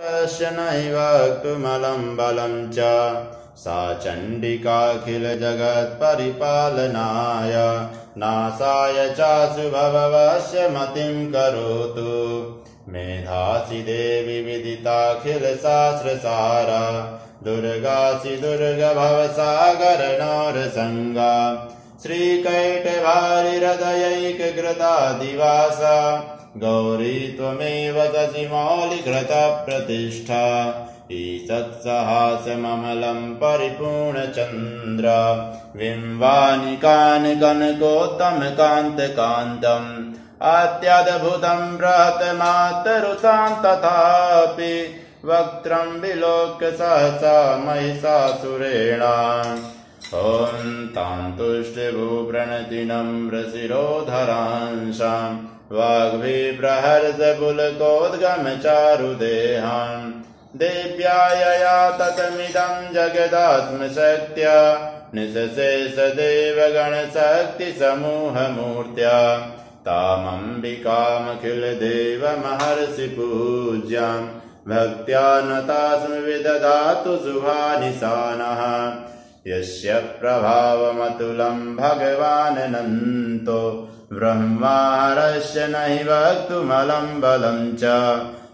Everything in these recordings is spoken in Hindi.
नैवक्तुमलं बलं च। सा चण्डिकाखिलजगत्परिपालनाय। नासाय चाशुभवस्य मतिं करोतु। मेधासि देवि विदिताखिलशास्त्रसारा। दुर्गासि दुर्गभवसागरनौरसङ्गा। श्रीकैटभारिहृदयैककृतादिवासा गौरी त्वमेव शशि मौलिकृतप्रतिष्ठा ईषत्सहासममलं परिपूर्णचन्द्र। बिम्बानिकानि कनकोत्तमकान्तकान्तम् अत्यद्भुतं बृहत्मातरुषां तथापि। वक्त्रं विलोक्य सहसा महिषासुरेण ॐ तां तुष्टिभूप्रणतिनं रसिरोधरांशां वाग्विप्रहर्षपुलकोद्गमचारुदेहाम् देव्यायया ततमिदं जगदात्मशक्त्या तामम्बिकामखिलदेवमहर्षि पूज्याम् भक्त्या नतास्मि विदधातु शुभानिशानः। यस्य प्रभावमतुलं भगवाननन्तो, ब्रह्मारस्य न हि वक्तुमलं बलं च।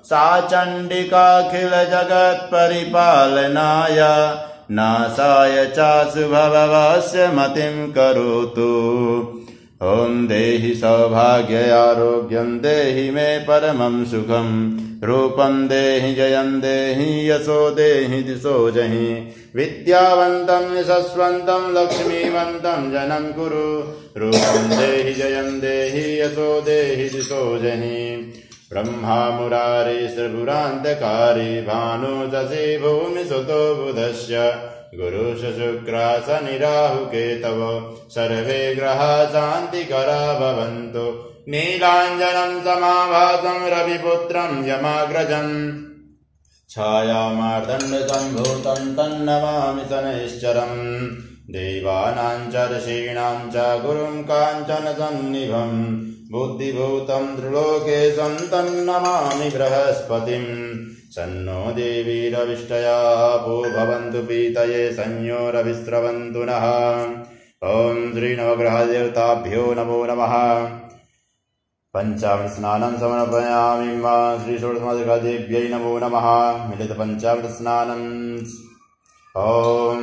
सा चण्डिकाखिलजगत्परिपालनाय, नासाय चाशुभवस्य मतिं करोतु। ॐ देहि सौभाग्ययारोग्यं देहि मे परमं सुखं, रूपं देहि, जयं देहि, यशो देहि, दिशो जहि। विद्यावन्तं यशस्वन्तं लक्ष्मीवन्तं जनं कुरु। रूपं देहि, जयं देहि, यशो देहि, दिशो जहि। ब्रह्मा मुरारी श्रभुरान्तकारी भानु शशि भूमिसुतो बुधस्य। गुरुशुक्रा शनिराहुकेतव सर्वे ग्रहा शान्तिकरा भवन्तु। नीलाञ्जनं समाभासं रविपुत्रं यमाग्रजम्। छायामार्दण्डसम्भूतं तन्नमामि शनैश्चरम् देवानां च ऋषीणां च गुरुं काञ्चनसन्निभम् बुद्धिभूतं त्रिलोकेशं तन्नमामि बृहस्पतिम्। सन्नो देवीरविष्टयापो भवन्तु पीतये संयोरविस्रवन्तु नः। ॐ श्रीनवग्रहदेवताभ्यो नमो नमः। पञ्चामृतस्नानं समर्पयामि मा श्रीषोडशमादिकादेव्यै नमो नमः। मिलितपञ्चामृतस्नानम् ॐ।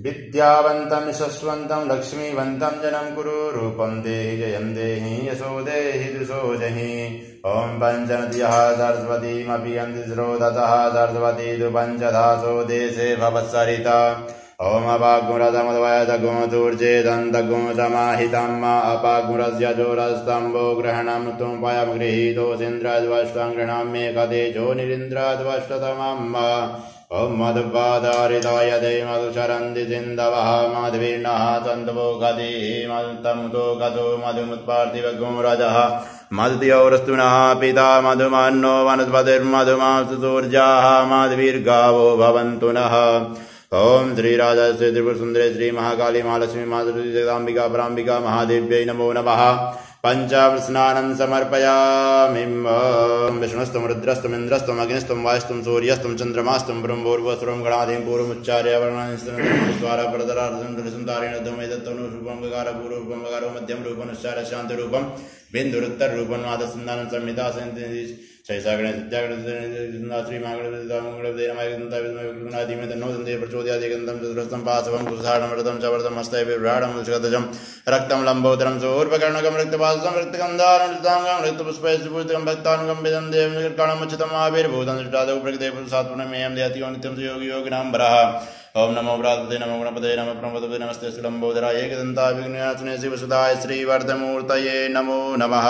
विद्यावन्तं, यशस्वन्तं, लक्ष्मीवन्तं जनं कुरु। रूपं देहि, जयं देहि, यशो देहि, दुशो जहि। ॐ पञ्चनद्यः, सरस्वतीमपि अन्तिस्रोततः सरस्वती तु पञ्चधासो देशे भवत्सरिता। ॐ अपागुणदमद्वयदगुमतूर्जेदन्तगुमतमाहितं अपागुणस्य जोरस्तम्भो ग्रहणं त्वं पयं गृहीतोऽसीन्द्रद्वष्टं गृह्णाम्ये कदेजो निरीन्द्रद्वष्टतमम् ॐ मधुपादारिताय दे मधुचरन्ति सिन्धवः माधवीर्णः सन्तवो गति मधुतमुतो गतो मधुमुत्पार्थिवगुंरजः मधुतियोरस्तुनः पिता मधुमान्नो वनस्पतिर्मधुमांसु सूर्याः माधवीर्गावो भवन्तु नः। ॐ श्रीराजस्य श्री श्रीमहाकाली महालक्ष्मी, मातृ जगदाम्बिका पराम्बिका, महादेव्यै नमो नमः। पञ्चावस्नानं समर्पयामि। विष्णुस्त्वं रुद्रस्त्वमिन्द्रस्त्वम् अग्निस्त्वं वायुस्त्वं सूर्यस्त्वं चन्द्रमास्त्वं ब्रह्मपूर्वस्वरं गणाधिं पूर्वमुच्चार्य वर्णानिस्वारप्रदरार्धं धूमेदत्तनुरूपं गकारपूर्वरूपं गकारो मध्यं रूपनुच्चार शान्तरूपं बिन्दुरुत्तररूपं नादसन्धानं संहिता शैसागणे सत्यागणे श्रीमागणे तन्नो सन्देह प्रचोदयादिगन्धं चतुरस्तं पाशवं कुशाणमृतं च व्रतं हस्तै विभ्राणं शतजं रक्तं लम्बोदरं सोर्पकर्णकं रक्तपाशं रक्तगन्धारं लताङ्गं रक्तपुष्पैस्तुपूर्तिकं देवं निर्काणमुचितम् दृष्टादौ प्रकृतेपुरुषात्मनमेयं दयाति नित्यं सुयोगी योगिनां वरः ॐ नमो व्रातते नमो गणपते नमो प्रमपते नमस्ते सुलम्बोदराय एकदन्ता शिवसुधाय श्रीवर्धमूर्तये नमो नमः